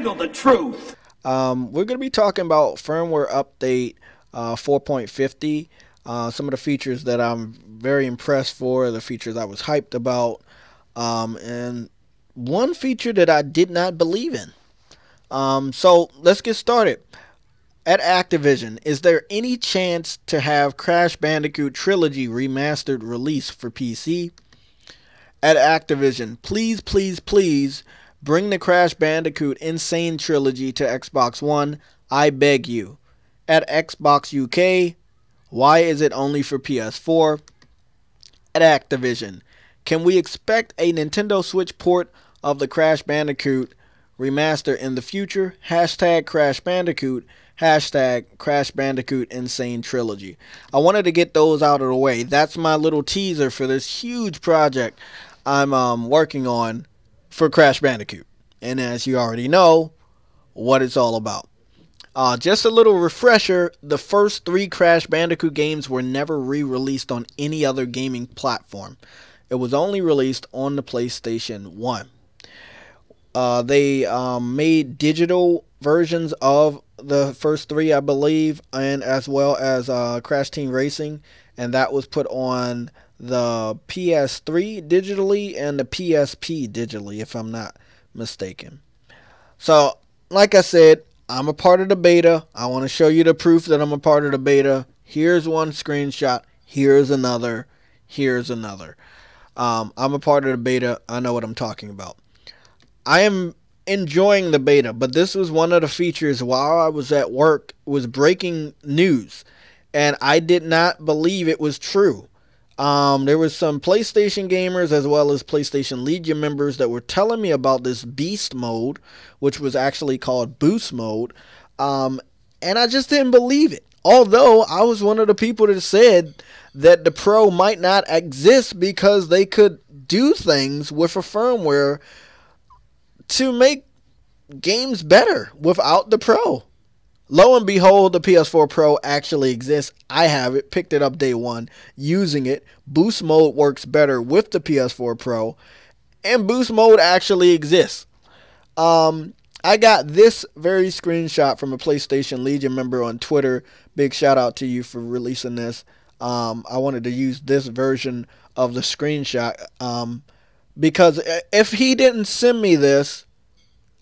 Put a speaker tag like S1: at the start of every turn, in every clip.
S1: handle the truth.
S2: Um, we're going to be talking about firmware update uh, 4.50. Uh, some of the features that I'm very impressed for, the features I was hyped about, um, and one feature that I did not believe in. Um, so let's get started. At Activision, is there any chance to have Crash Bandicoot Trilogy remastered release for PC? At Activision, please, please, please bring the Crash Bandicoot N. Sane Trilogy to Xbox One. I beg you. At Xbox UK, why is it only for PS4? At Activision, can we expect a Nintendo Switch port of the Crash Bandicoot remaster in the future? Hashtag Crash Bandicoot. Hashtag Crash Bandicoot N. Sane Trilogy. I wanted to get those out of the way. That's my little teaser for this huge project I'm um, working on for Crash Bandicoot. And as you already know, what it's all about. Uh, just a little refresher the first three Crash Bandicoot games were never re released on any other gaming platform, it was only released on the PlayStation 1. Uh, they um, made digital versions of the first three, I believe, and as well as uh, Crash Team Racing, and that was put on the PS3 digitally and the PSP digitally, if I'm not mistaken. So, like I said, I'm a part of the beta. I want to show you the proof that I'm a part of the beta. Here's one screenshot. Here's another. Here's another. Um, I'm a part of the beta. I know what I'm talking about. I am enjoying the beta, but this was one of the features while I was at work was breaking news, and I did not believe it was true. Um, there was some PlayStation gamers as well as PlayStation Legion members that were telling me about this Beast mode, which was actually called Boost mode, um, and I just didn't believe it. Although I was one of the people that said that the Pro might not exist because they could do things with a firmware to make games better without the Pro. Lo and behold, the PS4 Pro actually exists. I have it, picked it up day one, using it. Boost mode works better with the PS4 Pro, and boost mode actually exists. Um, I got this very screenshot from a PlayStation Legion member on Twitter. Big shout out to you for releasing this. Um, I wanted to use this version of the screenshot um, because if he didn't send me this,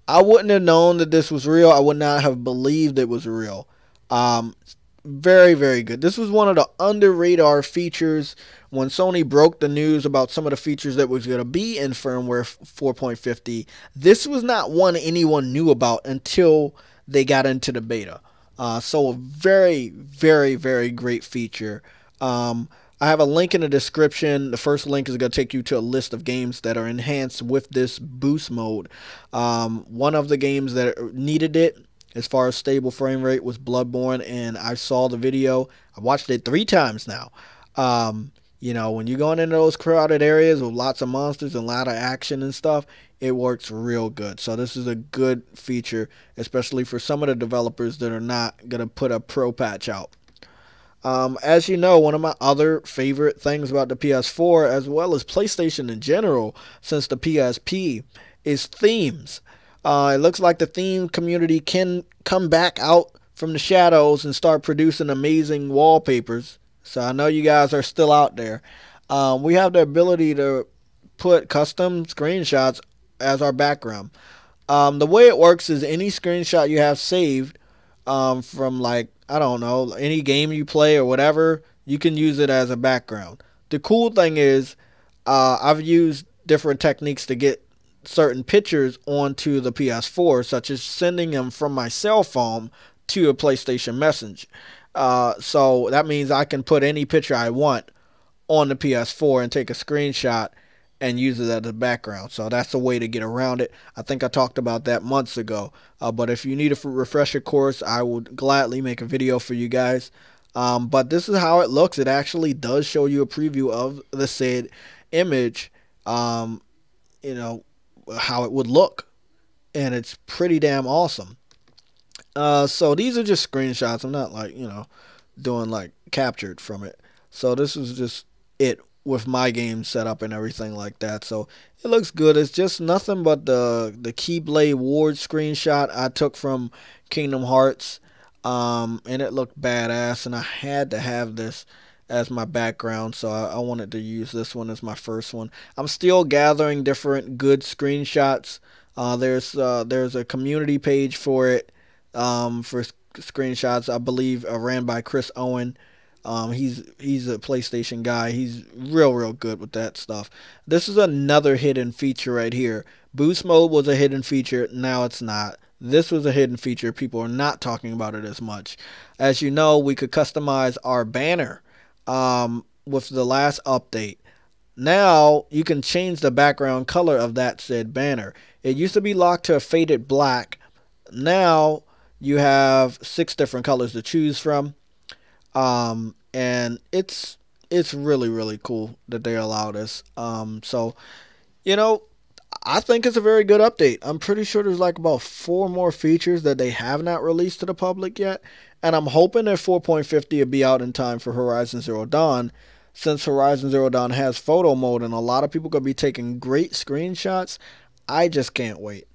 S2: I wouldn't have known that this was real. I would not have believed it was real. Um, very, very good. This was one of the under radar features when Sony broke the news about some of the features that was going to be in firmware 4.50. This was not one anyone knew about until they got into the beta. Uh, so, a very, very, very great feature. Um, I have a link in the description. The first link is going to take you to a list of games that are enhanced with this boost mode. Um, one of the games that needed it as far as stable frame rate was Bloodborne, and I saw the video. I watched it three times now. Um, you know, when you're going into those crowded areas with lots of monsters and a lot of action and stuff, it works real good. So this is a good feature, especially for some of the developers that are not going to put a pro patch out. Um, as you know, one of my other favorite things about the PS4, as well as PlayStation in general, since the PSP, is themes. Uh, it looks like the theme community can come back out from the shadows and start producing amazing wallpapers. So I know you guys are still out there. Um, we have the ability to put custom screenshots as our background. Um, the way it works is any screenshot you have saved um, from like I don't know, any game you play or whatever, you can use it as a background. The cool thing is, uh, I've used different techniques to get certain pictures onto the PS4, such as sending them from my cell phone to a PlayStation Message. Uh, so that means I can put any picture I want on the PS4 and take a screenshot and use it as a background. So that's a way to get around it. I think I talked about that months ago. Uh, but if you need a refresher course, I would gladly make a video for you guys. Um, but this is how it looks. It actually does show you a preview of the said image. Um, you know how it would look, and it's pretty damn awesome. Uh, so these are just screenshots. I'm not like you know doing like captured from it. So this is just it with my game set up and everything like that. So it looks good. It's just nothing but the the Keyblade Ward screenshot I took from Kingdom Hearts, um, and it looked badass. And I had to have this as my background, so I, I wanted to use this one as my first one. I'm still gathering different good screenshots. Uh, there's uh, there's a community page for it um, for screenshots. I believe uh, ran by Chris Owen. Um, he's he's a PlayStation guy. He's real real good with that stuff. This is another hidden feature right here. Boost mode was a hidden feature. Now it's not. This was a hidden feature. People are not talking about it as much. As you know, we could customize our banner um, with the last update. Now you can change the background color of that said banner. It used to be locked to a faded black. Now you have six different colors to choose from. Um, and it's it's really really cool that they allow this. Um, so you know, I think it's a very good update. I'm pretty sure there's like about four more features that they have not released to the public yet, and I'm hoping that 4.50 will be out in time for Horizon Zero Dawn. Since Horizon Zero Dawn has photo mode and a lot of people gonna be taking great screenshots, I just can't wait.